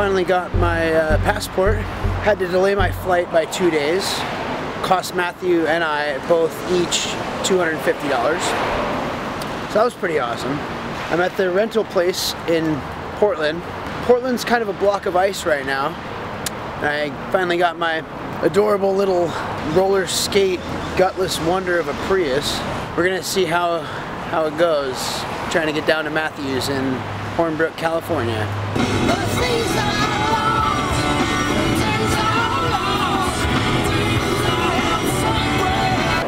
finally got my uh, passport. Had to delay my flight by two days. Cost Matthew and I both each $250. So that was pretty awesome. I'm at the rental place in Portland. Portland's kind of a block of ice right now. I finally got my adorable little roller skate gutless wonder of a Prius. We're gonna see how how it goes trying to get down to Matthews in Hornbrook, California.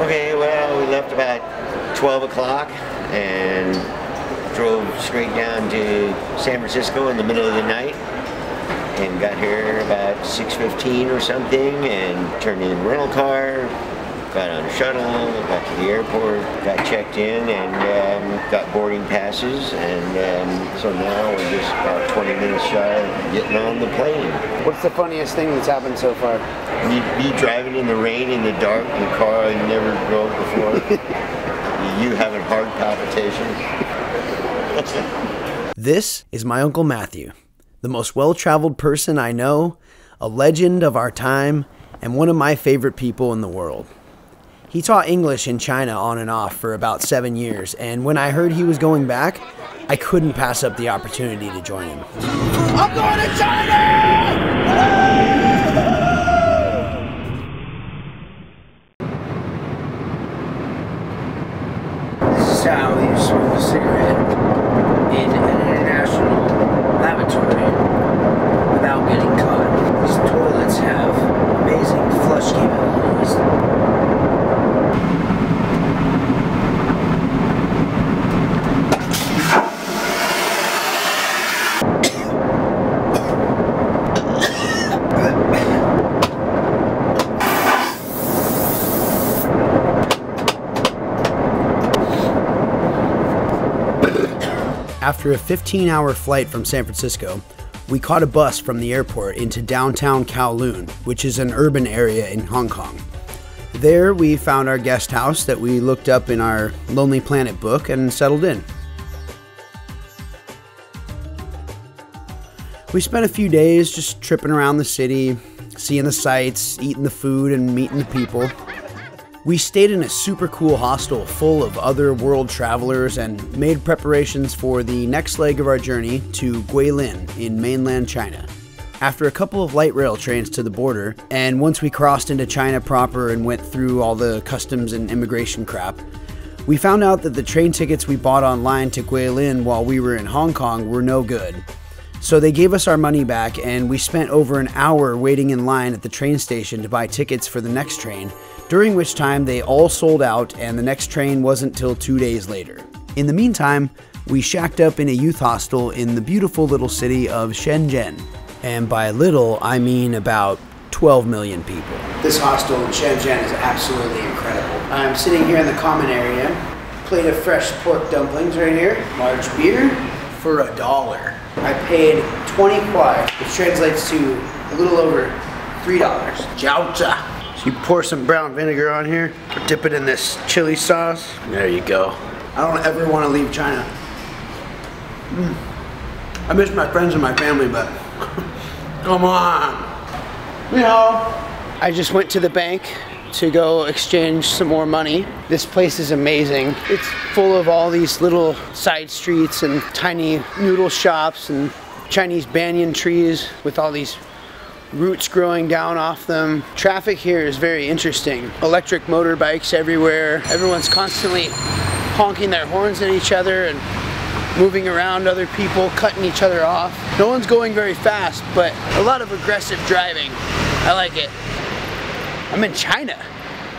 Okay, well, we left about 12 o'clock and drove straight down to San Francisco in the middle of the night and got here about 6.15 or something and turned in rental car, got on a shuttle, got to the airport, got checked in and um, got boarding passes and um, so now we're just about 20 minutes shy of getting on the plane. What's the funniest thing that's happened so far? Me, me driving in the rain in the dark in a car I never drove before. you having heart palpitations. This is my Uncle Matthew, the most well traveled person I know, a legend of our time, and one of my favorite people in the world. He taught English in China on and off for about seven years, and when I heard he was going back, I couldn't pass up the opportunity to join him. I'm going to China! This is how you smoke a cigarette in an international lavatory without getting caught. These toilets have amazing flush capabilities. After a 15 hour flight from San Francisco, we caught a bus from the airport into downtown Kowloon, which is an urban area in Hong Kong. There, we found our guest house that we looked up in our Lonely Planet book and settled in. We spent a few days just tripping around the city, seeing the sights, eating the food, and meeting the people. We stayed in a super cool hostel full of other world travelers and made preparations for the next leg of our journey to Guilin in mainland China. After a couple of light rail trains to the border, and once we crossed into China proper and went through all the customs and immigration crap, we found out that the train tickets we bought online to Guilin while we were in Hong Kong were no good. So they gave us our money back, and we spent over an hour waiting in line at the train station to buy tickets for the next train, during which time they all sold out and the next train wasn't till two days later. In the meantime, we shacked up in a youth hostel in the beautiful little city of Shenzhen. And by little, I mean about 12 million people. This hostel in Shenzhen is absolutely incredible. I'm sitting here in the common area. Plate of fresh pork dumplings right here. Large beer for a dollar. I paid 20 kuai, which translates to a little over $3. Jiaozi. So you pour some brown vinegar on here, dip it in this chili sauce. There you go. I don't ever want to leave China. Mm. I miss my friends and my family, but come on. You know, I just went to the bank to go exchange some more money. This place is amazing. It's full of all these little side streets and tiny noodle shops and Chinese banyan trees with all these roots growing down off them. Traffic here is very interesting. Electric motorbikes everywhere. Everyone's constantly honking their horns at each other and moving around other people, cutting each other off. No one's going very fast, but a lot of aggressive driving. I like it. I'm in China.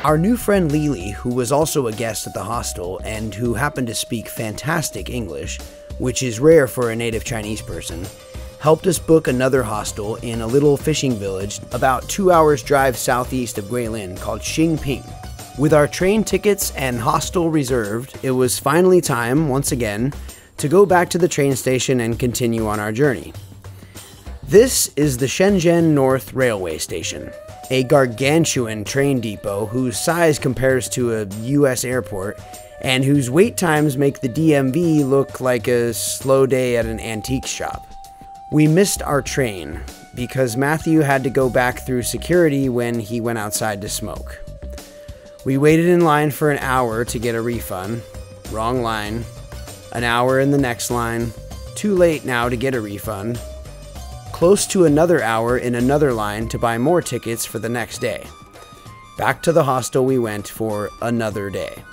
Our new friend Lily, who was also a guest at the hostel and who happened to speak fantastic English, which is rare for a native Chinese person, helped us book another hostel in a little fishing village about two hours drive southeast of Guilin called Xingping. With our train tickets and hostel reserved, it was finally time, once again, to go back to the train station and continue on our journey. This is the Shenzhen North Railway Station, a gargantuan train depot whose size compares to a US airport and whose wait times make the DMV look like a slow day at an antique shop. We missed our train because Matthew had to go back through security when he went outside to smoke. We waited in line for an hour to get a refund. Wrong line. An hour in the next line. Too late now to get a refund. Close to another hour in another line to buy more tickets for the next day. Back to the hostel we went for another day.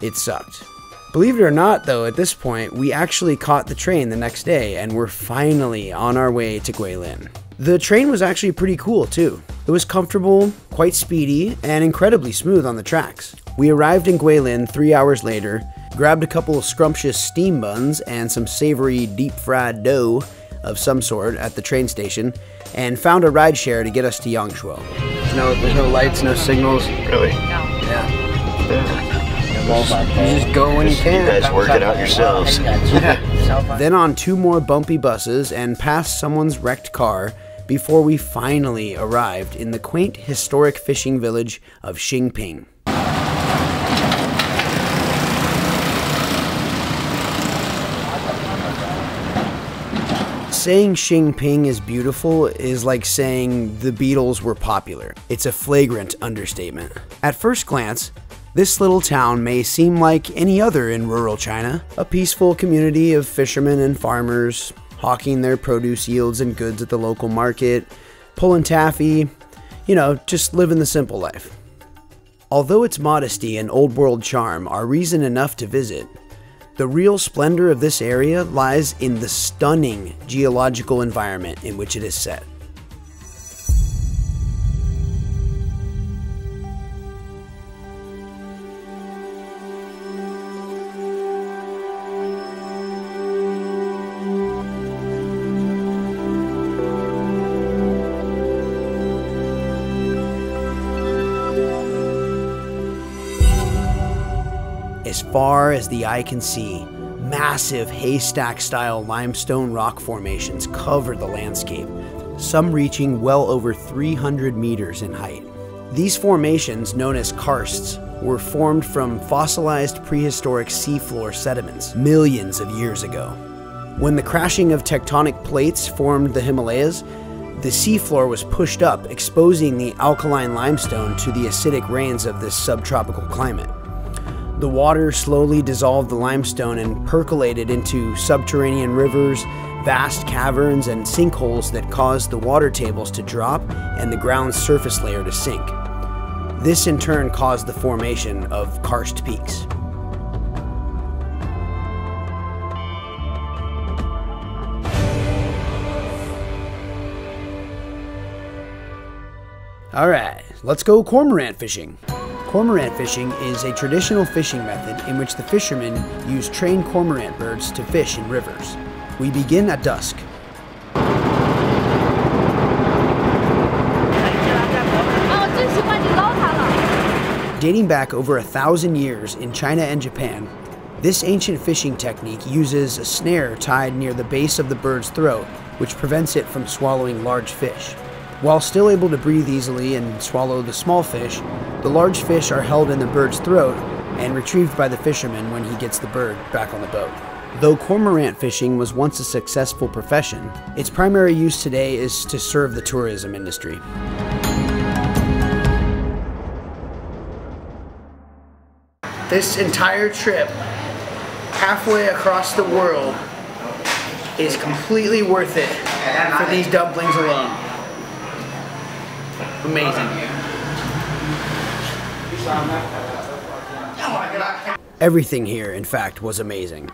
It sucked. Believe it or not, though, at this point, we actually caught the train the next day and were finally on our way to Guilin. The train was actually pretty cool, too. It was comfortable, quite speedy, and incredibly smooth on the tracks. We arrived in Guilin three hours later, grabbed a couple of scrumptious steam buns and some savory deep fried dough of some sort at the train station, and found a rideshare to get us to Yangshuo. No, there's no lights, no signals. Really? Yeah. Yeah. You just go when you can. You guys work it out yourselves. Then on two more bumpy buses and past someone's wrecked car before we finally arrived in the quaint historic fishing village of Xingping. Saying Xingping is beautiful is like saying the Beatles were popular. It's a flagrant understatement. At first glance, this little town may seem like any other in rural China, a peaceful community of fishermen and farmers, hawking their produce yields and goods at the local market, pulling taffy, you know, just living the simple life. Although its modesty and old world charm are reason enough to visit, the real splendor of this area lies in the stunning geological environment in which it is set. Far as the eye can see, massive haystack style limestone rock formations cover the landscape, some reaching well over 300 meters in height. These formations, known as karsts, were formed from fossilized prehistoric seafloor sediments millions of years ago. When the crashing of tectonic plates formed the Himalayas, the seafloor was pushed up, exposing the alkaline limestone to the acidic rains of this subtropical climate. The water slowly dissolved the limestone and percolated into subterranean rivers, vast caverns, and sinkholes that caused the water tables to drop and the ground's surface layer to sink. This in turn caused the formation of karst peaks. All right, let's go cormorant fishing. Cormorant fishing is a traditional fishing method in which the fishermen use trained cormorant birds to fish in rivers. We begin at dusk. Dating back over a thousand years in China and Japan, this ancient fishing technique uses a snare tied near the base of the bird's throat, which prevents it from swallowing large fish. While still able to breathe easily and swallow the small fish, the large fish are held in the bird's throat and retrieved by the fisherman when he gets the bird back on the boat. Though cormorant fishing was once a successful profession, its primary use today is to serve the tourism industry. This entire trip, halfway across the world, is completely worth it for these dumplings alone. Amazing. Everything here, in fact, was amazing.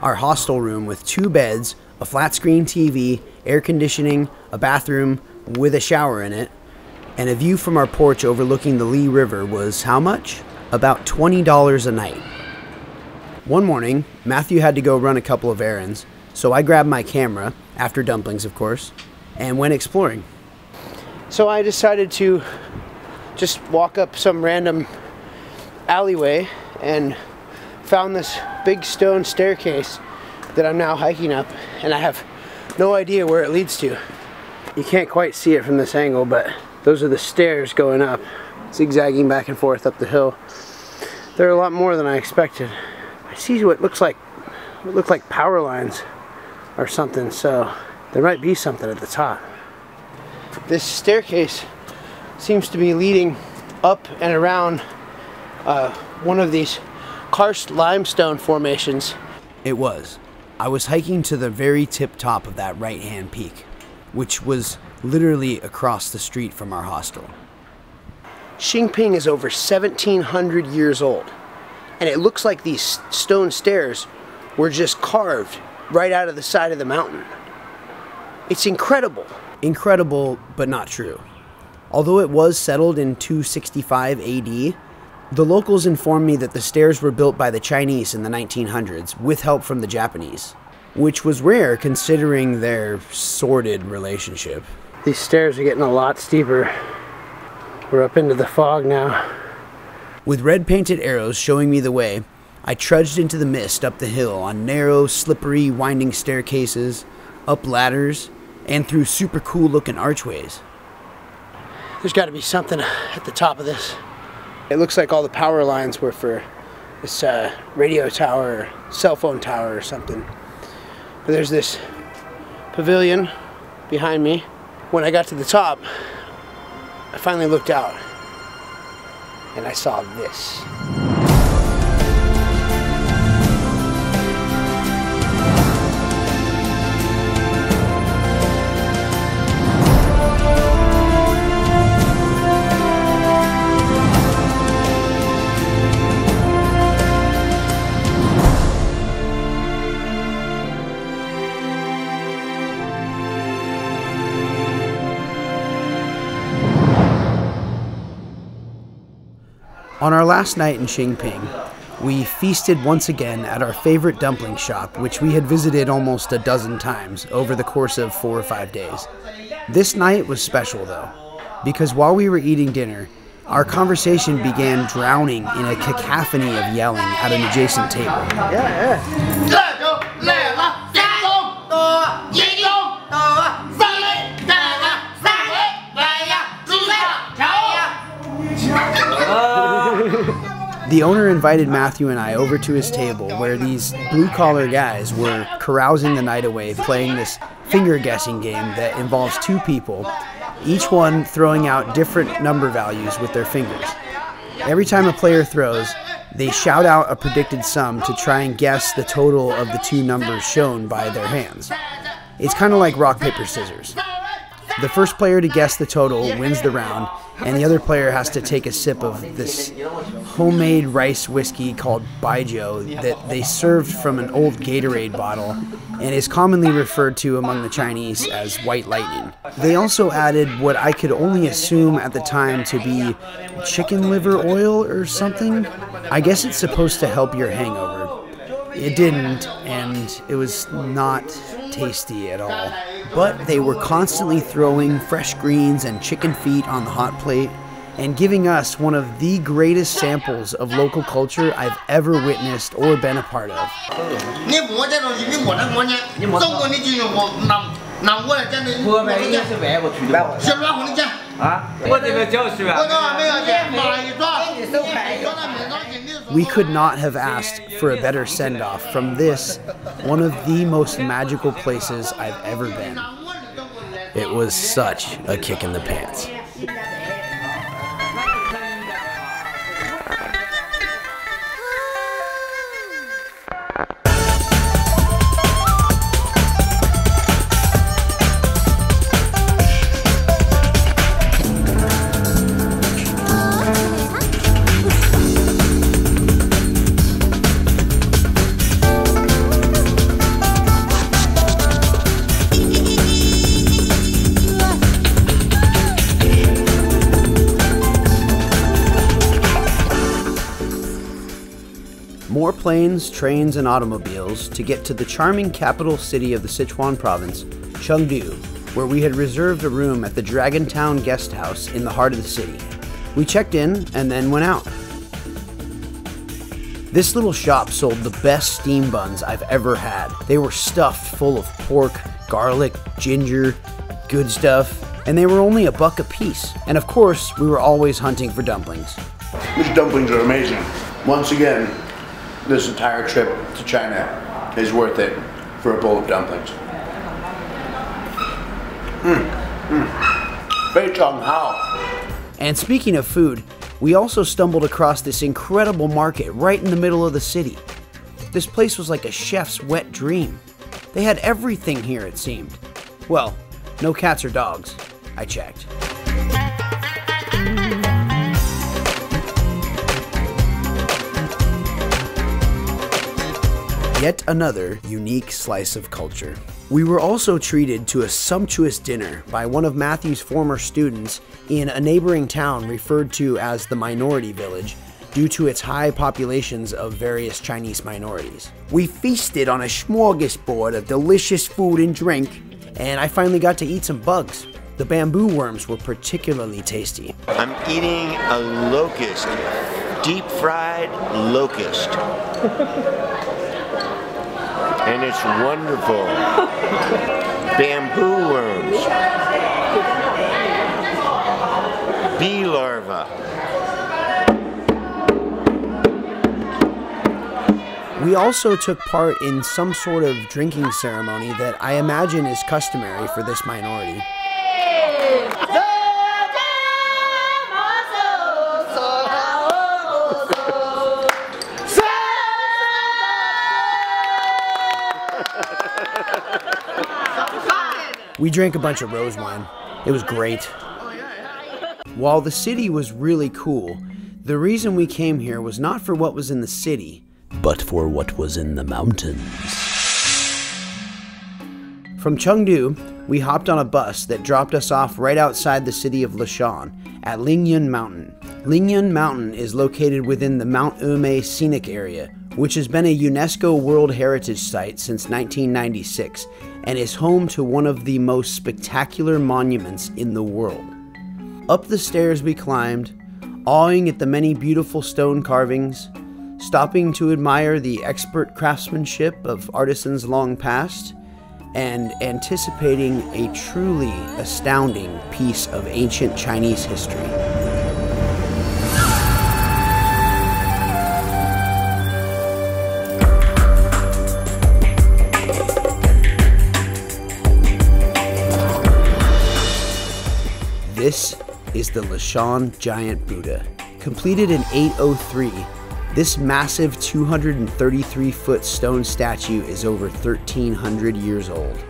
Our hostel room with two beds, a flat screen TV, air conditioning, a bathroom with a shower in it, and a view from our porch overlooking the Li River was how much? About $20 a night. One morning, Matthew had to go run a couple of errands, so I grabbed my camera, after dumplings, of course, and went exploring. So I decided to just walk up some random alleyway and found this big stone staircase that I'm now hiking up, and I have no idea where it leads to. You can't quite see it from this angle, but those are the stairs going up, zigzagging back and forth up the hill. There are a lot more than I expected. I see what looks like what look like power lines or something, so There might be something at the top. This staircase seems to be leading up and around uh, one of these karst limestone formations. It was. I was hiking to the very tip top of that right hand peak, which was literally across the street from our hostel. Xingping is over 1700 years old, and it looks like these stone stairs were just carved right out of the side of the mountain. It's incredible. Incredible, but not true. Although it was settled in 265 AD, the locals informed me that the stairs were built by the Chinese in the 1900s with help from the Japanese, which was rare considering their sordid relationship. These stairs are getting a lot steeper. We're up into the fog now. With red painted arrows showing me the way, I trudged into the mist up the hill on narrow, slippery, winding staircases, up ladders, and through super cool looking archways. There's got to be something at the top of this. It looks like all the power lines were for this uh, radio tower or cell phone tower or something. But there's this pavilion behind me. When I got to the top, I finally looked out and I saw this. On our last night in Xingping, we feasted once again at our favorite dumpling shop, which we had visited almost a dozen times over the course of four or five days. This night was special though, because while we were eating dinner, our conversation began drowning in a cacophony of yelling at an adjacent table. Yeah, yeah. The owner invited Matthew and I over to his table where these blue collar guys were carousing the night away playing this finger guessing game that involves two people, each one throwing out different number values with their fingers. Every time a player throws, they shout out a predicted sum to try and guess the total of the two numbers shown by their hands. It's kind of like rock, paper, scissors. The first player to guess the total wins the round, and the other player has to take a sip of this homemade rice whiskey called Baijiu that they served from an old Gatorade bottle and is commonly referred to among the Chinese as white lightning. They also added what I could only assume at the time to be chicken liver oil or something. I guess it's supposed to help your hangover. It didn't, and it was not tasty at all. But they were constantly throwing fresh greens and chicken feet on the hot plate and giving us one of the greatest samples of local culture I've ever witnessed or been a part of. We could not have asked for a better send off from this, one of the most magical places I've ever been. It was such a kick in the pants. Planes, trains, and automobiles to get to the charming capital city of the Sichuan province, Chengdu, where we had reserved a room at the Dragon Town Guest House in the heart of the city. We checked in and then went out. This little shop sold the best steam buns I've ever had. They were stuffed full of pork, garlic, ginger, good stuff, and they were only a buck a piece. And of course, we were always hunting for dumplings. These dumplings are amazing. Once again, this entire trip to China is worth it for a bowl of dumplings. Hmm, hmm. Beitong Hao. And speaking of food, we also stumbled across this incredible market right in the middle of the city. This place was like a chef's wet dream. They had everything here, it seemed. Well, no cats or dogs. I checked. Yet another unique slice of culture. We were also treated to a sumptuous dinner by one of Matthew's former students in a neighboring town referred to as the Minority Village due to its high populations of various Chinese minorities. We feasted on a smorgasbord of delicious food and drink, and I finally got to eat some bugs. The bamboo worms were particularly tasty. I'm eating a locust, deep fried locust. and it's wonderful. Bamboo worms. Bee larva. We also took part in some sort of drinking ceremony that I imagine is customary for this minority. We drank a bunch of rose wine. It was great. While the city was really cool, the reason we came here was not for what was in the city, but for what was in the mountains. From Chengdu, we hopped on a bus that dropped us off right outside the city of Leshan at Lingyun Mountain. Lingyun Mountain is located within the Mount Emei Scenic Area, which has been a UNESCO World Heritage Site since 1996 and is home to one of the most spectacular monuments in the world. Up the stairs we climbed, awing at the many beautiful stone carvings, stopping to admire the expert craftsmanship of artisans long past, and anticipating a truly astounding piece of ancient Chinese history. This is the Leshan Giant Buddha. Completed in 803, this massive 233 foot stone statue is over 1300 years old.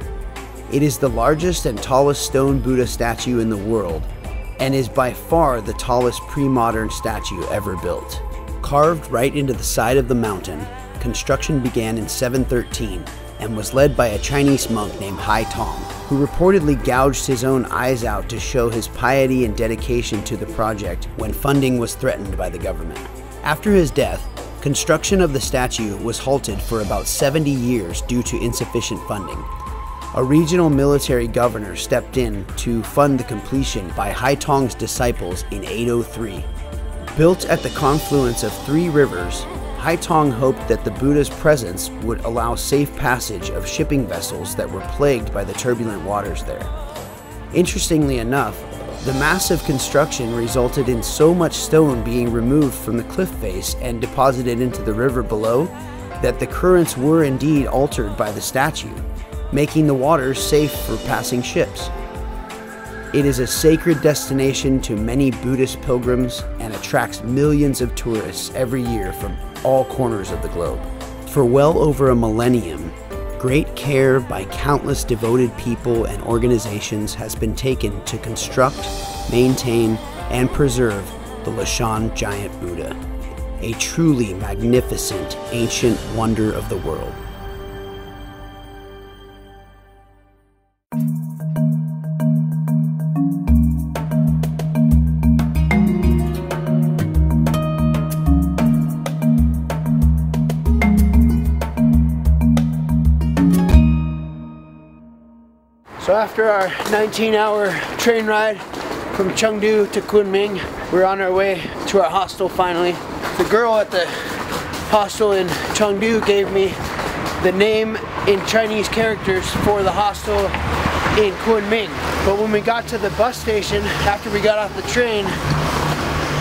It is the largest and tallest stone Buddha statue in the world and is by far the tallest pre modern statue ever built. Carved right into the side of the mountain, construction began in 713 and was led by a Chinese monk named Hai Tong, who reportedly gouged his own eyes out to show his piety and dedication to the project when funding was threatened by the government. After his death, construction of the statue was halted for about 70 years due to insufficient funding. A regional military governor stepped in to fund the completion by Hai Tong's disciples in 803. Built at the confluence of three rivers, Hai Tong hoped that the Buddha's presence would allow safe passage of shipping vessels that were plagued by the turbulent waters there. Interestingly enough, the massive construction resulted in so much stone being removed from the cliff face and deposited into the river below that the currents were indeed altered by the statue, making the waters safe for passing ships. It is a sacred destination to many Buddhist pilgrims and attracts millions of tourists every year from all corners of the globe. For well over a millennium, great care by countless devoted people and organizations has been taken to construct, maintain, and preserve the Leshan Giant Buddha, a truly magnificent ancient wonder of the world. After our 19 hour train ride from Chengdu to Kunming, we're on our way to our hostel finally. The girl at the hostel in Chengdu gave me the name in Chinese characters for the hostel in Kunming. But when we got to the bus station, after we got off the train,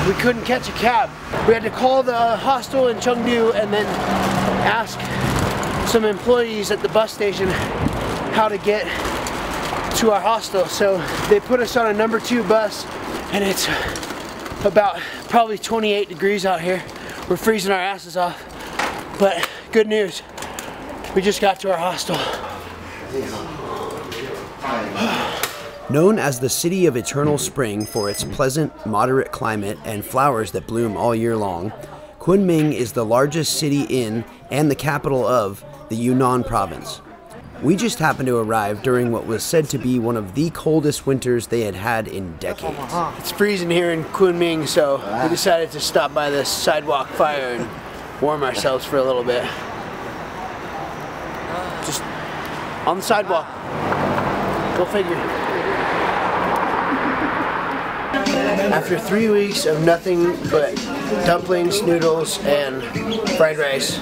we couldn't catch a cab. We had to call the hostel in Chengdu and then ask some employees at the bus station how to get to our hostel. So they put us on a number two bus and it's about probably 28 degrees out here. We're freezing our asses off. But good news, we just got to our hostel. Known as the City of Eternal Spring for its pleasant, moderate climate and flowers that bloom all year long, Kunming is the largest city in and the capital of the Yunnan province. We just happened to arrive during what was said to be one of the coldest winters they had had in decades. It's freezing here in Kunming, so we decided to stop by the sidewalk fire and warm ourselves for a little bit. Just on the sidewalk. Go figure. After three weeks of nothing but dumplings, noodles, and fried rice,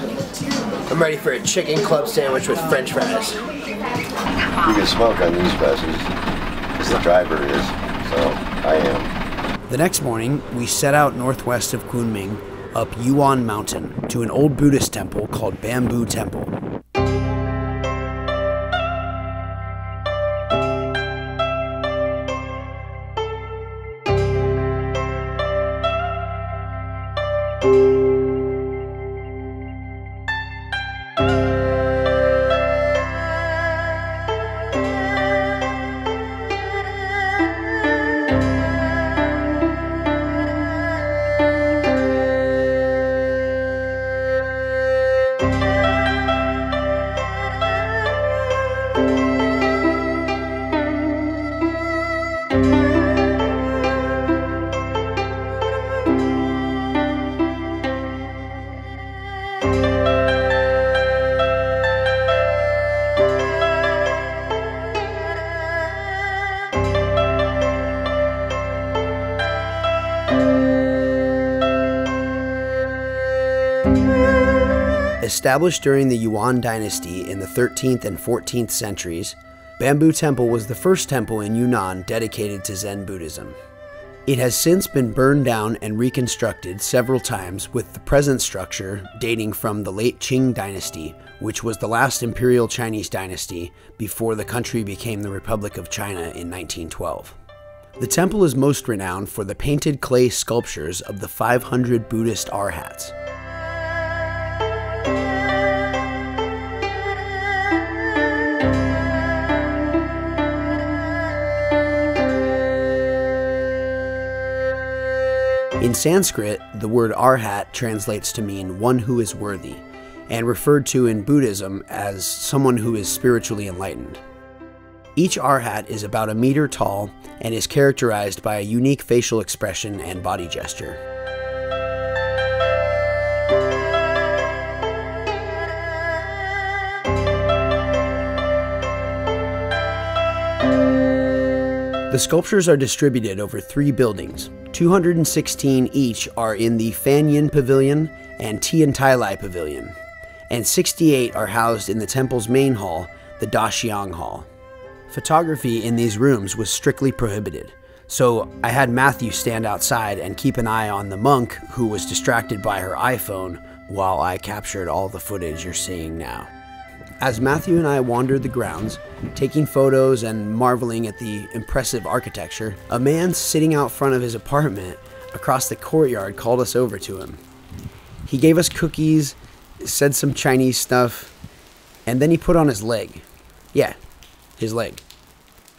I'm ready for a chicken club sandwich with french fries. You can smoke on these buses, because the driver is, so I am. The next morning, we set out northwest of Kunming up Yuan Mountain to an old Buddhist temple called Bamboo Temple. Established during the Yuan dynasty in the 13th and 14th centuries, Bamboo Temple was the first temple in Yunnan dedicated to Zen Buddhism. It has since been burned down and reconstructed several times, with the present structure dating from the late Qing dynasty, which was the last imperial Chinese dynasty before the country became the Republic of China in 1912. The temple is most renowned for the painted clay sculptures of the 500 Buddhist arhats. In Sanskrit, the word arhat translates to mean one who is worthy, and referred to in Buddhism as someone who is spiritually enlightened. Each arhat is about a meter tall and is characterized by a unique facial expression and body gesture. The sculptures are distributed over three buildings. 216 each are in the Fanyin Pavilion and Tian Tai Lai Pavilion, and 68 are housed in the temple's main hall, the Daxiang Hall. Photography in these rooms was strictly prohibited, so I had Matthew stand outside and keep an eye on the monk who was distracted by her iPhone while I captured all the footage you're seeing now. As Matthew and I wandered the grounds, taking photos and marveling at the impressive architecture, a man sitting out front of his apartment across the courtyard called us over to him. He gave us cookies, said some Chinese stuff, and then he put on his leg. Yeah, his leg.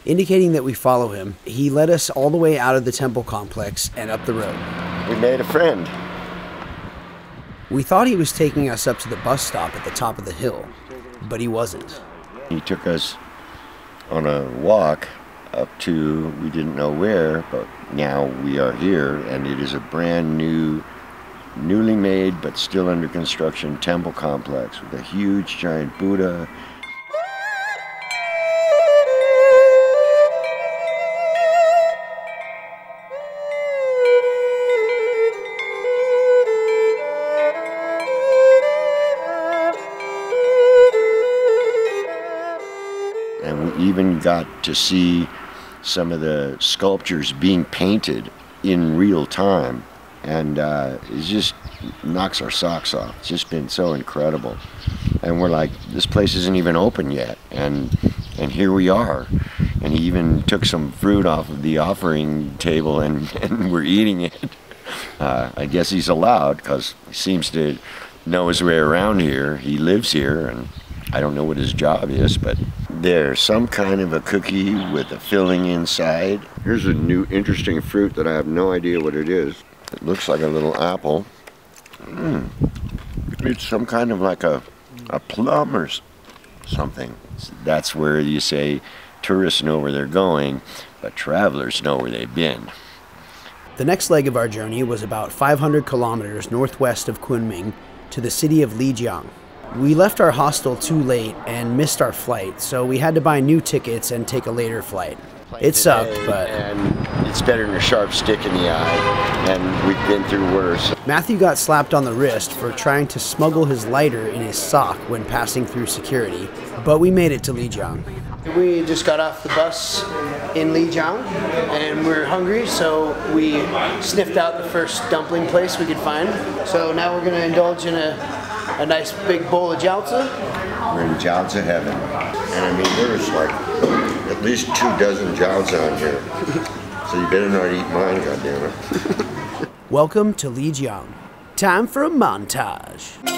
Indicating that we follow him, he led us all the way out of the temple complex and up the road. We made a friend. We thought he was taking us up to the bus stop at the top of the hill, but he wasn't. He took us on a walk up to we didn't know where, but now we are here, and it is a brand new, newly made but still under construction temple complex with a huge giant Buddha. Got to see some of the sculptures being painted in real time. And uh, it just knocks our socks off. It's just been so incredible. And we're like, this place isn't even open yet. And, and here we are and he even took some fruit off of the offering table and, and we're eating it. Uh, I guess he's allowed because he seems to know his way around here. He lives here, and I don't know what his job is, but there's some kind of a cookie with a filling inside. Here's a new interesting fruit that I have no idea what it is. It looks like a little apple. Mm. It's some kind of like a, a plum or something. That's where you say tourists know where they're going, but travelers know where they've been. The next leg of our journey was about 500 kilometers northwest of Kunming to the city of Lijiang. We left our hostel too late and missed our flight, so we had to buy new tickets and take a later flight. It sucked, but and it's better than a sharp stick in the eye, and we've been through worse. Matthew got slapped on the wrist for trying to smuggle his lighter in his sock when passing through security, but we made it to Lijiang. We just got off the bus in Lijiang and we're hungry, so we sniffed out the first dumpling place we could find. So now we're gonna indulge in a, a nice big bowl of jiaozi. We're in jiaozi heaven. And I mean, there's like at least two dozen jiaozi on here. so you better not eat mine, goddammit. Welcome to Lijiang. Time for a montage.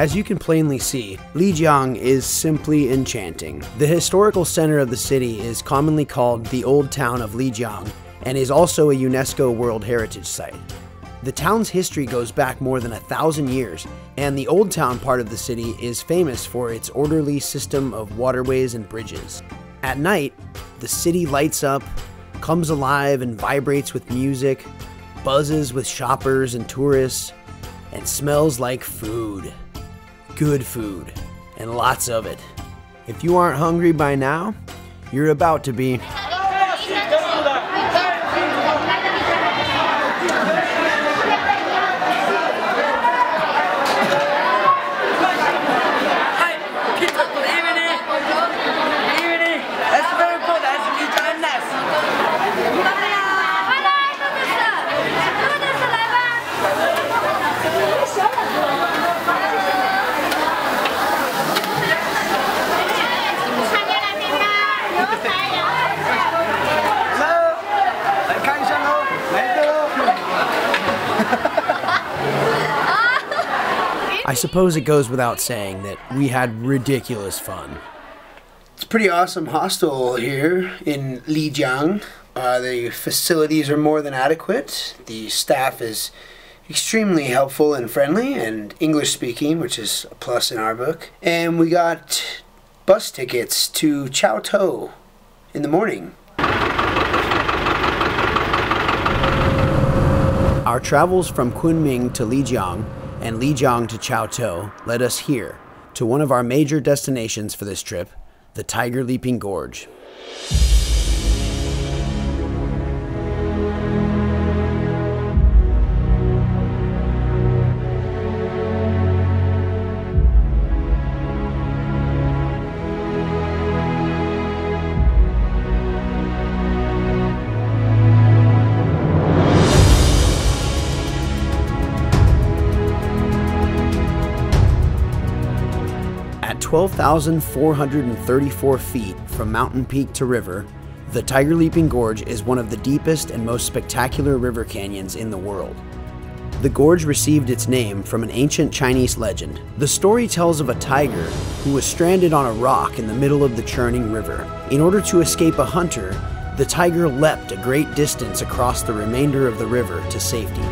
As you can plainly see, Lijiang is simply enchanting. The historical center of the city is commonly called the Old Town of Lijiang and is also a UNESCO World Heritage Site. The town's history goes back more than a thousand years, and the Old Town part of the city is famous for its orderly system of waterways and bridges. At night, the city lights up, comes alive and vibrates with music, buzzes with shoppers and tourists, and smells like food good food, and lots of it. If you aren't hungry by now, you're about to be. I suppose it goes without saying that we had ridiculous fun. It's a pretty awesome hostel here in Lijiang. Uh, the facilities are more than adequate. The staff is extremely helpful and friendly and English speaking, which is a plus in our book. And we got bus tickets to Qiaotou in the morning. Our travels from Kunming to Lijiang and Lijiang to Qiaotou led us here to one of our major destinations for this trip, the Tiger Leaping Gorge. 12,434 feet from mountain peak to river, the Tiger Leaping Gorge is one of the deepest and most spectacular river canyons in the world. The gorge received its name from an ancient Chinese legend. The story tells of a tiger who was stranded on a rock in the middle of the churning river. In order to escape a hunter, the tiger leapt a great distance across the remainder of the river to safety.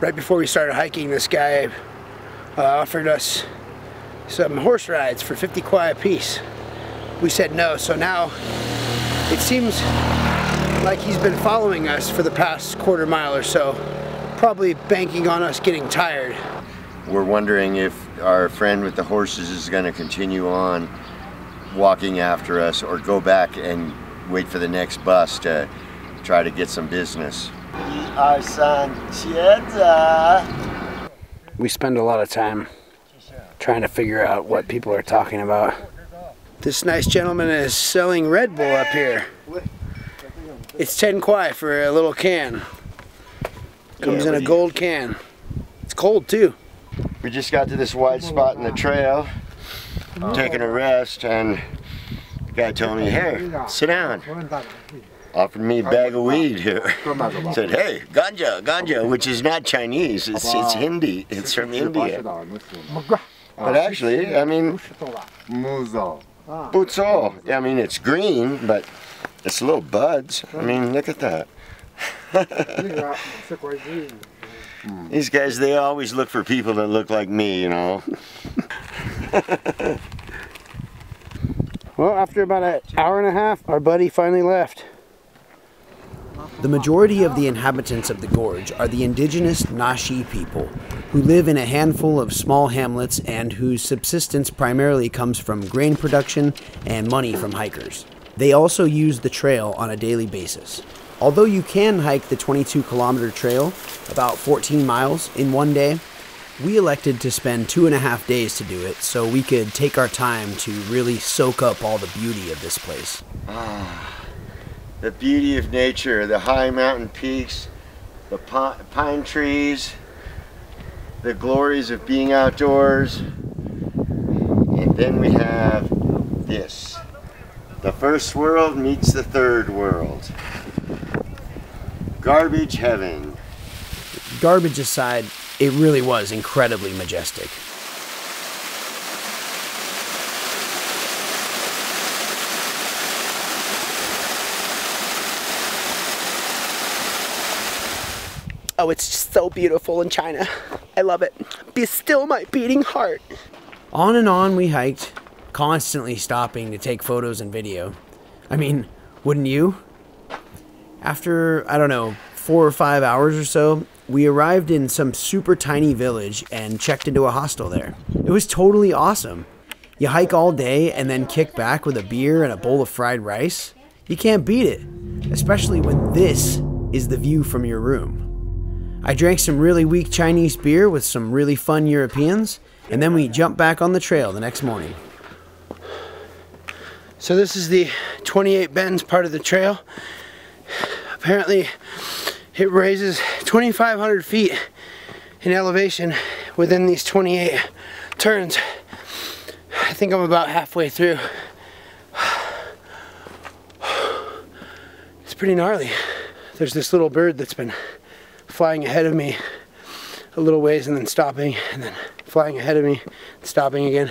Right before we started hiking, this guy uh, offered us some horse rides for 50 kuai a piece. we said no. So now it seems like he's been following us for the past quarter mile or so, probably banking on us getting tired. We're wondering if our friend with the horses is going to continue on walking after us or go back and wait for the next bus to try to get some business. We spend a lot of time trying to figure out what people are talking about. This nice gentleman is selling Red Bull up here. It's 10 kuai for a little can. Comes Yeah, in a but you- gold can. It's cold too. We just got to this wide spot in the trail, taking a rest, and the guy told me, hey, sit down. Offered me a bag of weed here. Said, hey, ganja, ganja, which is not Chinese, it's, it's Hindi, it's from India. But actually, I mean, Butso, ah. I mean, it's green, but it's little buds. I mean, look at that. These guys, they always look for people that look like me, you know. Well, after about an hour and a half, our buddy finally left. The majority of the inhabitants of the gorge are the indigenous Naxi people, who live in a handful of small hamlets and whose subsistence primarily comes from grain production and money from hikers. They also use the trail on a daily basis. Although you can hike the 22 kilometer trail, about 14 miles, in one day, we elected to spend two and a half days to do it so we could take our time to really soak up all the beauty of this place. Ah. The beauty of nature, the high mountain peaks, the pine trees, the glories of being outdoors. And then we have this. The first world meets the third world. Garbage heaven. Garbage aside, it really was incredibly majestic. Oh, it's just so beautiful in China. I love it. Be still my beating heart. On and on we hiked, constantly stopping to take photos and video. I mean, wouldn't you? After, I don't know, four or five hours or so, we arrived in some super tiny village and checked into a hostel there. It was totally awesome. You hike all day and then kick back with a beer and a bowl of fried rice. You can't beat it, especially when this is the view from your room. I drank some really weak Chinese beer with some really fun Europeans, and then we jumped back on the trail the next morning. So, this is the 28 Bends part of the trail. Apparently, it raises 2,500 feet in elevation within these 28 turns. I think I'm about halfway through. It's pretty gnarly. There's this little bird that's been flying ahead of me a little ways and then stopping and then flying ahead of me, stopping again.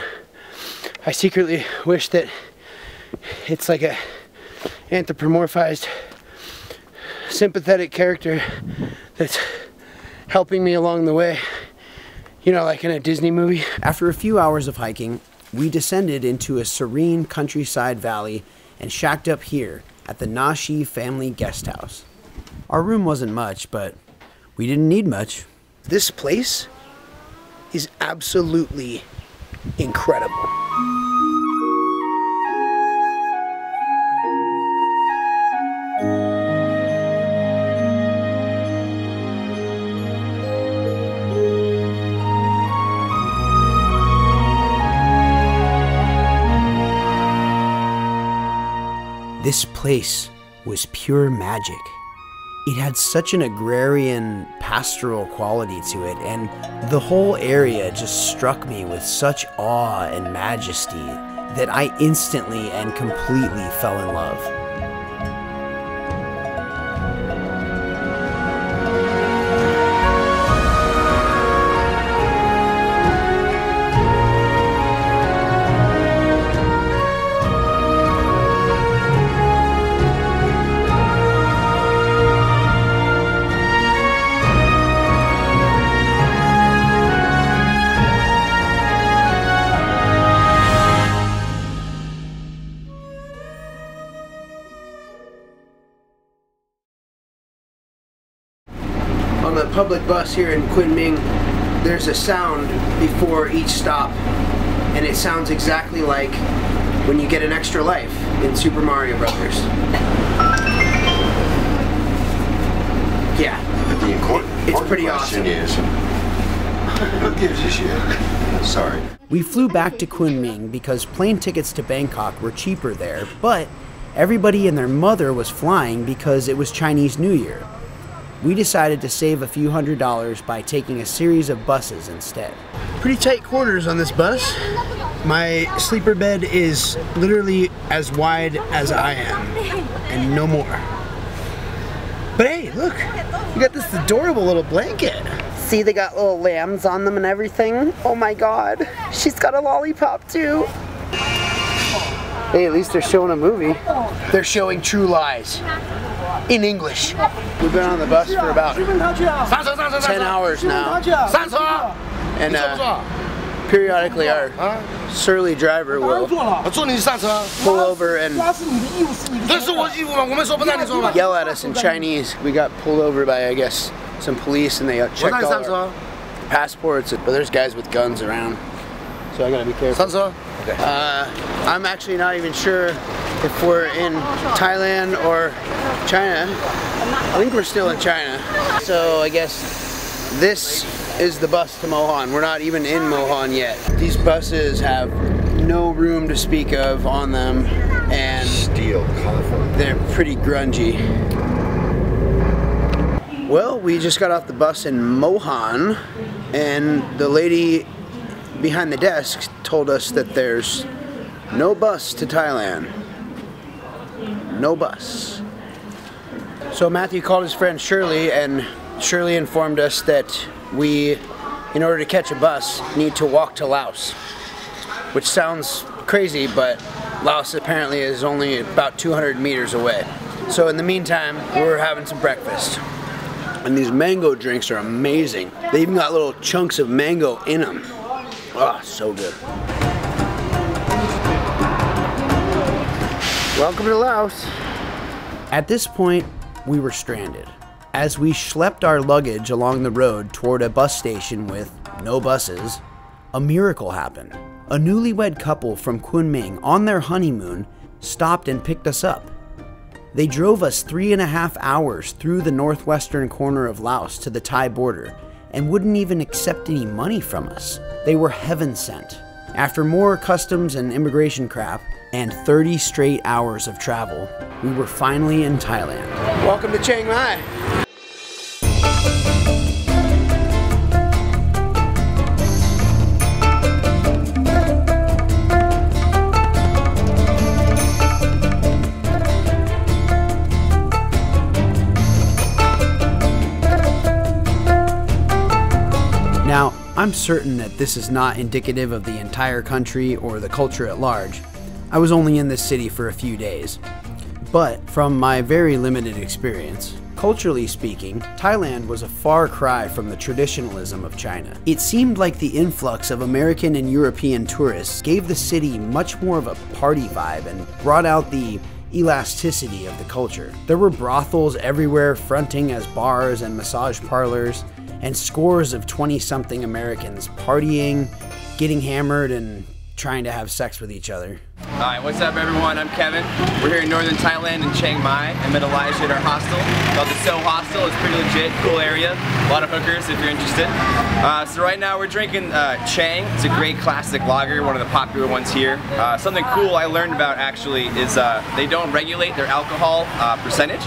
I secretly wish that it's like a anthropomorphized sympathetic character that's helping me along the way. You know, like in a Disney movie. After a few hours of hiking, we descended into a serene countryside valley and shacked up here at the Naxi family guest house. Our room wasn't much, but we didn't need much. This place is absolutely incredible. This place was pure magic. It had such an agrarian, pastoral quality to it, and the whole area just struck me with such awe and majesty that I instantly and completely fell in love. On the public bus here in Kunming, there's a sound before each stop, and it sounds exactly like when you get an extra life in Super Mario Brothers. Yeah, But the important, It's important pretty question awesome. is, who gives a shit? Sorry. We flew back to Kunming because plane tickets to Bangkok were cheaper there, but everybody and their mother was flying because it was Chinese New Year. We decided to save a few hundred dollars by taking a series of buses instead. Pretty tight quarters on this bus. My sleeper bed is literally as wide as I am, and no more. But hey, look, you got this adorable little blanket. See, they got little lambs on them and everything. Oh my god. She's got a lollipop too. Hey, at least they're showing a movie. They're showing True Lies in English. We've been on the bus for about 10 hours now. And uh, periodically our surly driver will pull over and yell at us in Chinese. We got pulled over by, I guess, some police and they uh, checked all our passports. But there's guys with guns around, so I gotta be careful. 上车。Uh, I'm actually not even sure if we're in Thailand or China. I think we're still in China. So I guess this is the bus to Mohan. We're not even in Mohan yet. These buses have no room to speak of on them and Steel they're pretty grungy. Well, we just got off the bus in Mohan, and the lady behind the desk told us that there's no bus to Thailand. No bus. So Matthew called his friend Shirley, and Shirley informed us that we, in order to catch a bus, need to walk to Laos. Which sounds crazy, but Laos apparently is only about 200 meters away. So in the meantime, we're having some breakfast. And these mango drinks are amazing. They even got little chunks of mango in them. Oh, so good. Welcome to Laos. At this point, we were stranded. As we schlepped our luggage along the road toward a bus station with no buses, a miracle happened. A newlywed couple from Kunming on their honeymoon stopped and picked us up. They drove us three and a half hours through the northwestern corner of Laos to the Thai border and wouldn't even accept any money from us. They were heaven sent. After more customs and immigration crap and 30 straight hours of travel, we were finally in Thailand. Welcome to Chiang Mai. I'm certain that this is not indicative of the entire country or the culture at large. I was only in this city for a few days. But from my very limited experience, culturally speaking, Thailand was a far cry from the traditionalism of China. It seemed like the influx of American and European tourists gave the city much more of a party vibe and brought out the elasticity of the culture. There were brothels everywhere fronting as bars and massage parlors, and scores of 20 something Americans partying, getting hammered, and trying to have sex with each other. Alright, what's up everyone? I'm Kevin. We're here in northern Thailand in Chiang Mai. I met Elijah at our hostel called the So Hostel. It's pretty legit, cool area. A lot of hookers if you're interested. Uh, so right now we're drinking uh, Chang. It's a great classic lager, one of the popular ones here. Uh, something cool I learned about actually is uh, they don't regulate their alcohol uh, percentage.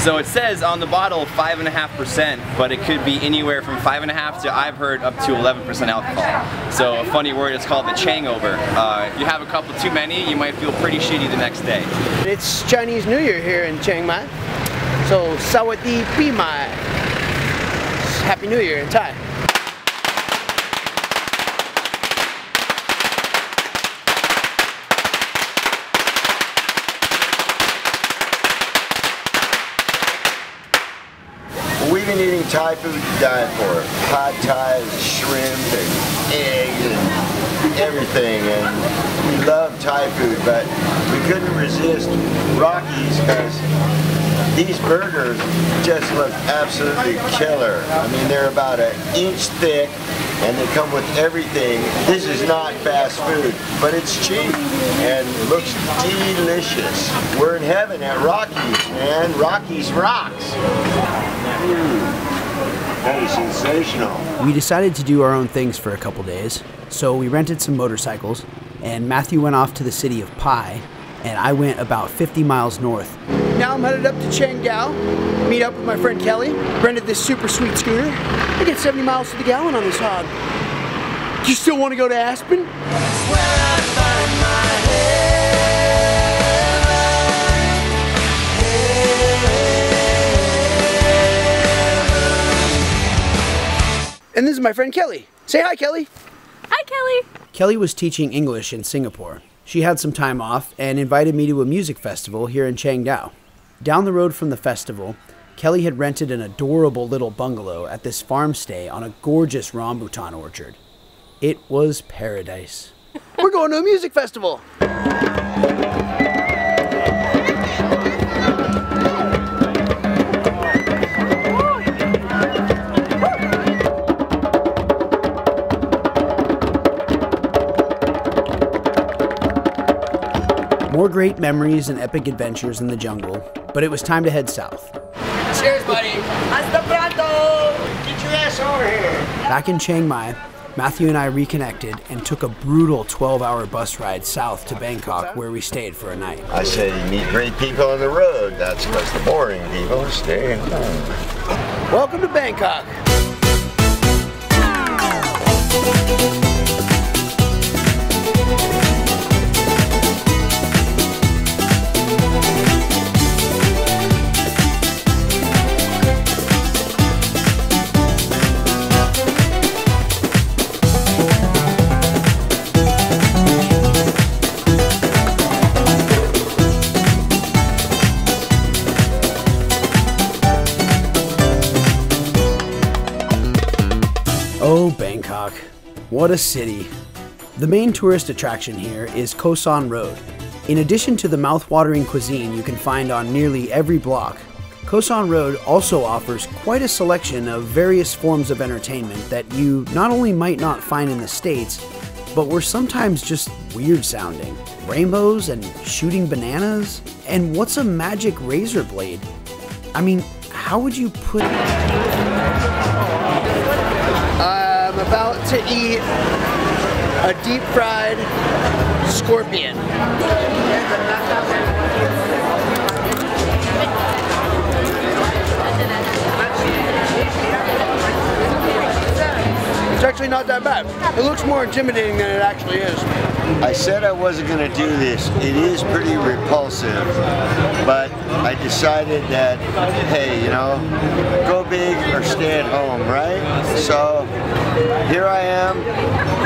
So it says on the bottle 5.5%, but it could be anywhere from 5.5 to I've heard up to 11% alcohol. So a funny word, it's called the changover. Uh, if you have a couple too many, you might feel pretty shitty the next day. It's Chinese New Year here in Chiang Mai. So, Sawati Pi Mai. Happy New Year in Thai. We've been eating Thai food die for. Pad Thai, shrimp, and eggs, and everything. And we love Thai food, but we couldn't resist Rockies because These burgers just look absolutely killer. I mean, they're about an inch thick and they come with everything. This is not fast food, but it's cheap and looks delicious. We're in heaven at Rockies, man. Rockies rocks. Mm. That is sensational. We decided to do our own things for a couple days, so we rented some motorcycles, and Matthew went off to the city of Pai, and I went about 50 miles north. Now I'm headed up to Chiang Dao, meet up with my friend Kelly, rented this super sweet scooter. I get 70 miles to the gallon on this hog. Do you still want to go to Aspen? And this is my friend Kelly. Say hi, Kelly. Kelly was teaching English in Singapore. She had some time off and invited me to a music festival here in Chiang Dao. Down the road from the festival, Kelly had rented an adorable little bungalow at this farm stay on a gorgeous rambutan orchard. It was paradise. We're going to a music festival. More great memories and epic adventures in the jungle, but it was time to head south. Cheers, buddy. Hasta pronto. Get your ass over here. Back in Chiang Mai, Matthew and I reconnected and took a brutal 12 hour bus ride south to Bangkok where we stayed for a night. I say you meet great people on the road. That's because the boring people stay home. Welcome to Bangkok. What a city. The main tourist attraction here is Khao San Road. In addition to the mouth-watering cuisine you can find on nearly every block, Khao San Road also offers quite a selection of various forms of entertainment that you not only might not find in the States, but were sometimes just weird sounding. Rainbows and shooting bananas? And what's a magic razor blade? I mean, how would you put to eat a deep fried scorpion. It's actually not that bad. It looks more intimidating than it actually is. I said I wasn't going to do this. It is pretty repulsive, but I decided that, hey, you know, go big or stay at home, right? So here I am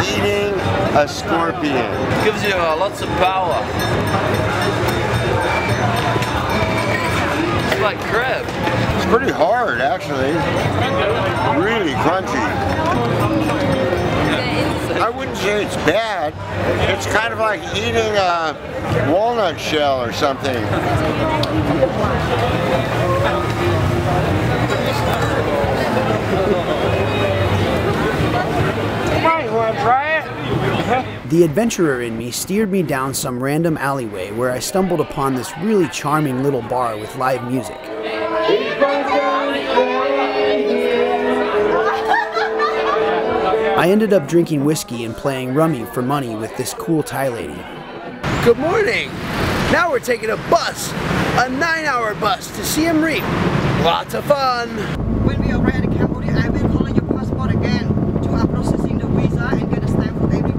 eating a scorpion. Gives you uh, lots of power. It's like crab. It's pretty hard, actually. Really crunchy. I wouldn't say it's bad. It's kind of like eating a walnut shell or something. The adventurer in me steered me down some random alleyway where I stumbled upon this really charming little bar with live music. I ended up drinking whiskey and playing rummy for money with this cool Thai lady. Good morning! Now we're taking a bus, a nine hour bus to Siem Reap. Lots of fun! When we arrive in Cambodia, I will collect your passport again to are processing the visa and get a stamp for everyone.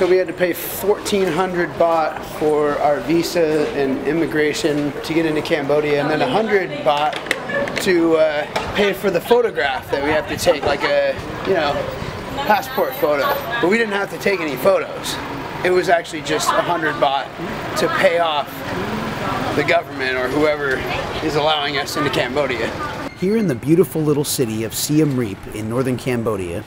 So we had to pay 1400 baht for our visa and immigration to get into Cambodia, and then 100 baht to uh, pay for the photograph that we have to take, like a, you know, passport photo. But we didn't have to take any photos. It was actually just 100 baht to pay off the government or whoever is allowing us into Cambodia. Here in the beautiful little city of Siem Reap in northern Cambodia,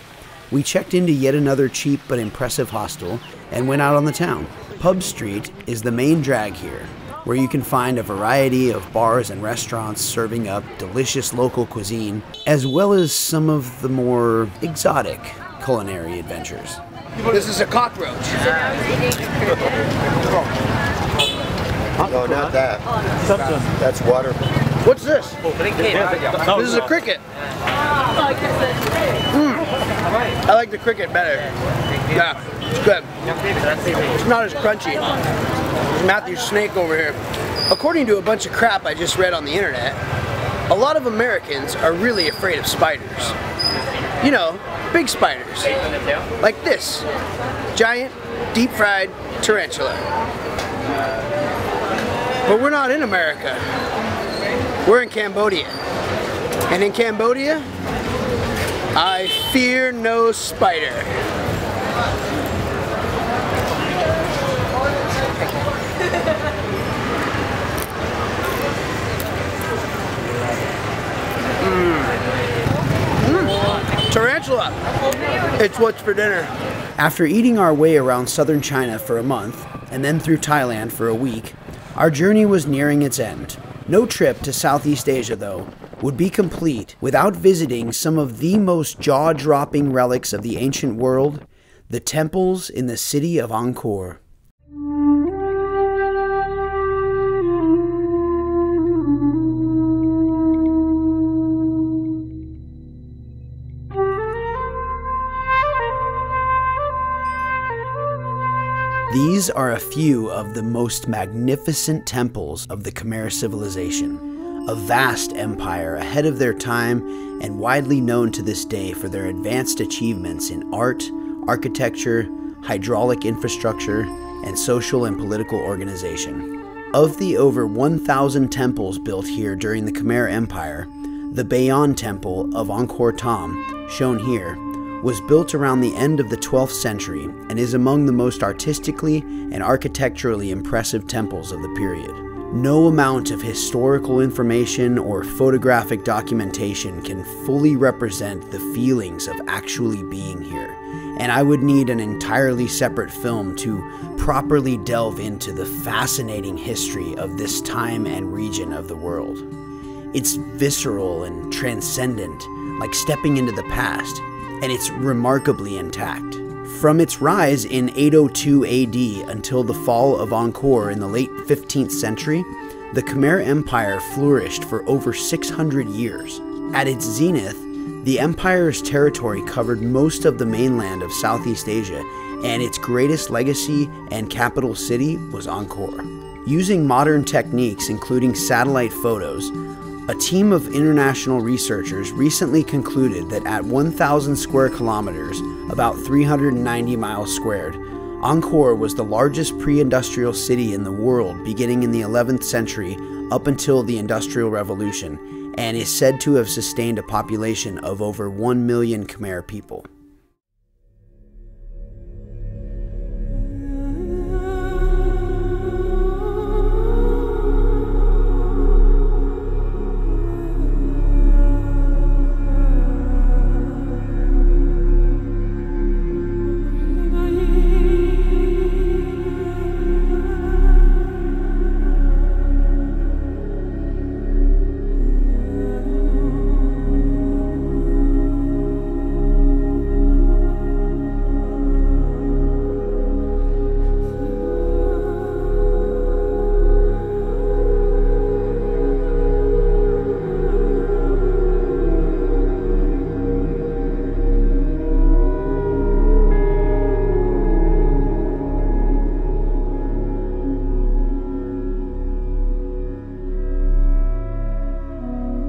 we checked into yet another cheap but impressive hostel and went out on the town. Pub Street is the main drag here. where you can find a variety of bars and restaurants serving up delicious local cuisine, as well as some of the more exotic culinary adventures. This is a cockroach. No, not that. That's water. What's this? This is a cricket. Mm. I like the cricket better. Yeah, it's good. It's not as crunchy. There's Matthew's snake over here. According to a bunch of crap I just read on the internet, a lot of Americans are really afraid of spiders. You know, big spiders. Like this. Giant, deep fried tarantula. But we're not in America. We're in Cambodia. And in Cambodia, I fear no spider. Mm. Tarantula. It's what's for dinner. After eating our way around southern China for a month, and then through Thailand for a week, our journey was nearing its end. No trip to Southeast Asia, though, would be complete without visiting some of the most jaw dropping relics of the ancient world the temples in the city of Angkor. These are a few of the most magnificent temples of the Khmer civilization, a vast empire ahead of their time and widely known to this day for their advanced achievements in art, architecture, hydraulic infrastructure, and social and political organization. Of the over 1,000 temples built here during the Khmer Empire, the Bayon Temple of Angkor Thom, shown here, was built around the end of the 12th century and is among the most artistically and architecturally impressive temples of the period. No amount of historical information or photographic documentation can fully represent the feelings of actually being here, and I would need an entirely separate film to properly delve into the fascinating history of this time and region of the world. It's visceral and transcendent, like stepping into the past, and it's remarkably intact. From its rise in 802 AD until the fall of Angkor in the late 15th century, the Khmer Empire flourished for over 600 years. At its zenith, the empire's territory covered most of the mainland of Southeast Asia, and its greatest legacy and capital city was Angkor. Using modern techniques, including satellite photos, a team of international researchers recently concluded that at 1,000 square kilometers, about 390 miles squared, Angkor was the largest pre industrial city in the world beginning in the 11th century up until the Industrial Revolution and is said to have sustained a population of over 1 million Khmer people.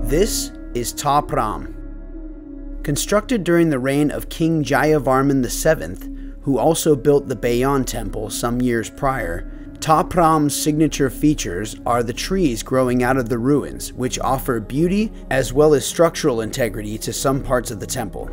This is Ta Prohm. Constructed during the reign of King Jayavarman VII, who also built the Bayon Temple some years prior, Ta Prohm's signature features are the trees growing out of the ruins, which offer beauty as well as structural integrity to some parts of the temple.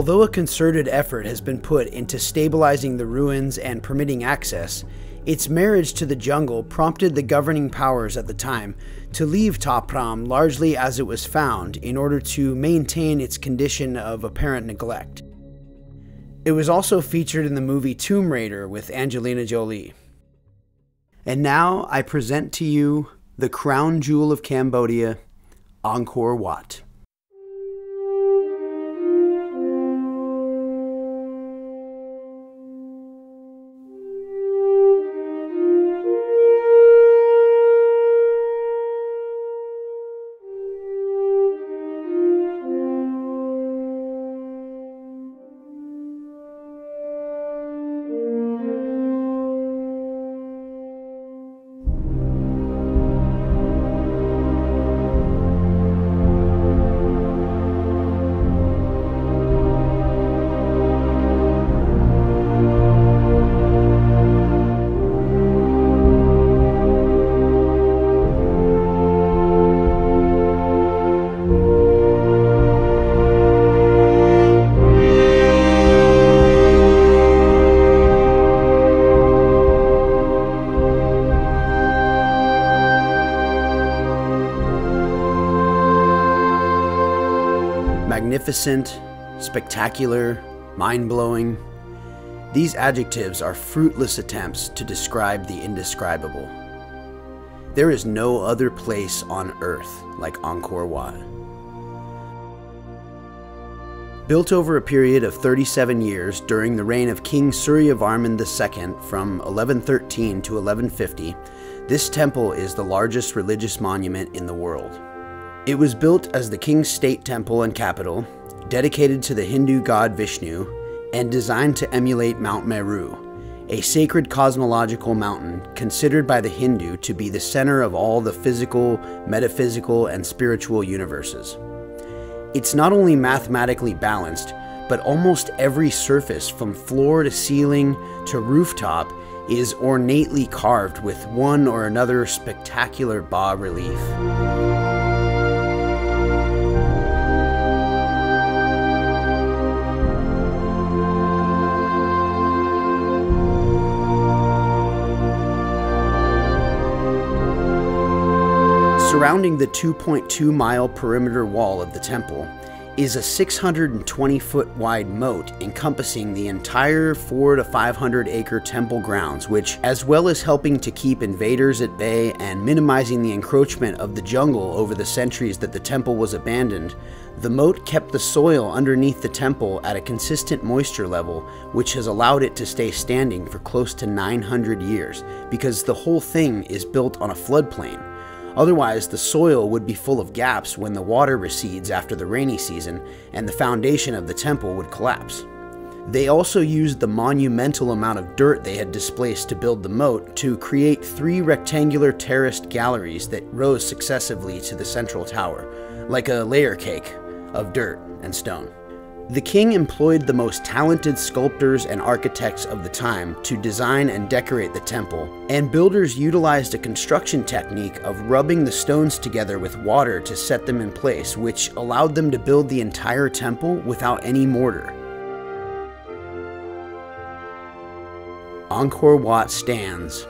Although a concerted effort has been put into stabilizing the ruins and permitting access, Its marriage to the jungle prompted the governing powers at the time to leave Ta Prohm largely as it was found in order to maintain its condition of apparent neglect. It was also featured in the movie Tomb Raider with Angelina Jolie. And now I present to you the crown jewel of Cambodia, Angkor Wat. Magnificent, spectacular, mind blowing. These adjectives are fruitless attempts to describe the indescribable. There is no other place on earth like Angkor Wat. Built over a period of 37 years during the reign of King Suryavarman II from 1113 to 1150, this temple is the largest religious monument in the world. It was built as the king's state temple and capital, dedicated to the Hindu god Vishnu, and designed to emulate Mount Meru, a sacred cosmological mountain considered by the Hindu to be the center of all the physical, metaphysical, and spiritual universes. It's not only mathematically balanced, but almost every surface from floor to ceiling to rooftop is ornately carved with one or another spectacular bas relief. Surrounding the 2.2 mile perimeter wall of the temple is a 620 foot wide moat encompassing the entire 4 to 500 acre temple grounds, which, as well as helping to keep invaders at bay and minimizing the encroachment of the jungle over the centuries that the temple was abandoned, the moat kept the soil underneath the temple at a consistent moisture level, which has allowed it to stay standing for close to 900 years because the whole thing is built on a floodplain. Otherwise, the soil would be full of gaps when the water recedes after the rainy season, and the foundation of the temple would collapse. They also used the monumental amount of dirt they had displaced to build the moat to create three rectangular terraced galleries that rose successively to the central tower, like a layer cake of dirt and stone. The king employed the most talented sculptors and architects of the time to design and decorate the temple, and builders utilized a construction technique of rubbing the stones together with water to set them in place, which allowed them to build the entire temple without any mortar. Angkor Wat stands,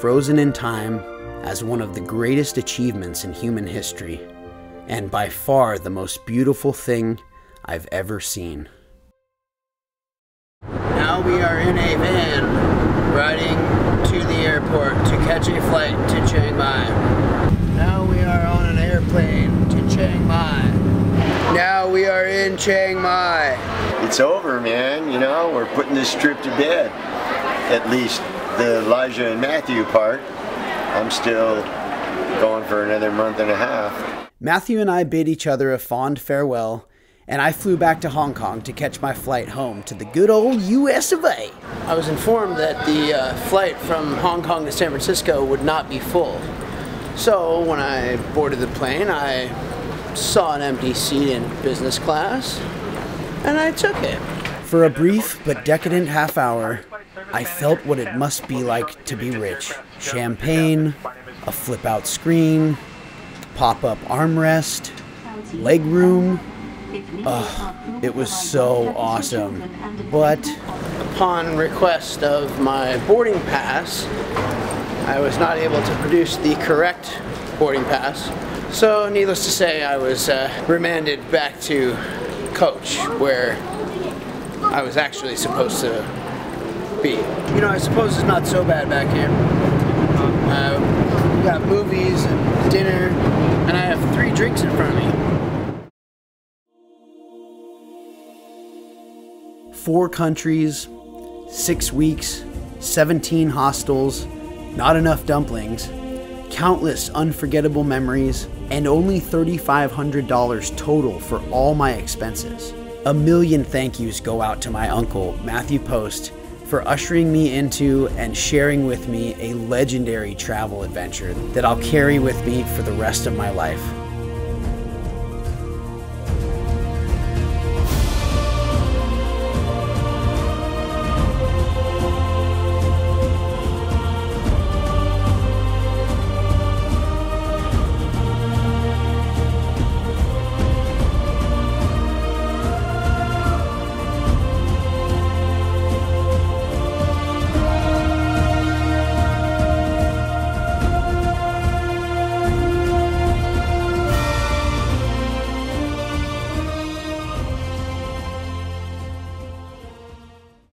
frozen in time, as one of the greatest achievements in human history, and by far the most beautiful thing I've ever seen. Now we are in a van riding to the airport to catch a flight to Chiang Mai. Now we are on an airplane to Chiang Mai. Now we are in Chiang Mai. It's over, man. You know, we're putting this trip to bed. At least the Elijah and Matthew part. I'm still going for another month and a half. Matthew and I bid each other a fond farewell and I flew back to Hong Kong to catch my flight home to the good old US of A. I was informed that the uh, flight from Hong Kong to San Francisco would not be full. So when I boarded the plane, I saw an empty seat in business class, and I took it. For a brief but decadent half hour, I felt what it must be like to be rich. Champagne, a flip out screen, pop up armrest, legroom, It was so awesome. But upon request of my boarding pass, I was not able to produce the correct boarding pass. So, needless to say, I was uh, remanded back to coach, where I was actually supposed to be. You know, I suppose it's not so bad back here. Uh, we got movies and dinner, and I have three drinks in front of me. Four countries, six weeks, 17 hostels, not enough dumplings, countless unforgettable memories, and only $3,500 total for all my expenses. A million thank yous go out to my uncle, Matthew Post, for ushering me into and sharing with me a legendary travel adventure that I'll carry with me for the rest of my life.